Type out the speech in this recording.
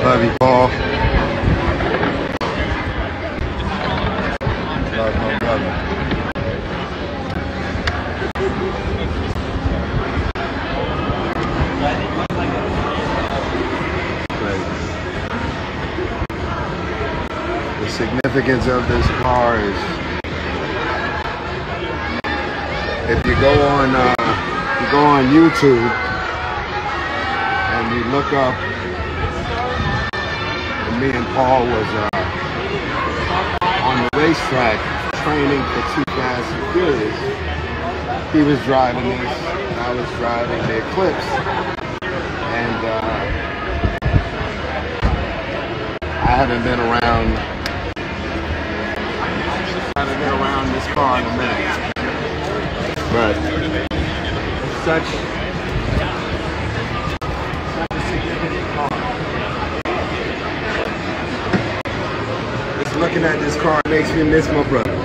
The significance of this car is if you go on uh, you go on YouTube and you look up me and Paul was uh, on the racetrack training for Too Fast and Furious. He was driving this, and I was driving the Eclipse, and uh, I haven't been around. I haven't been around this car in a minute, but such. such a significant car. Just looking at this car makes me miss my brother.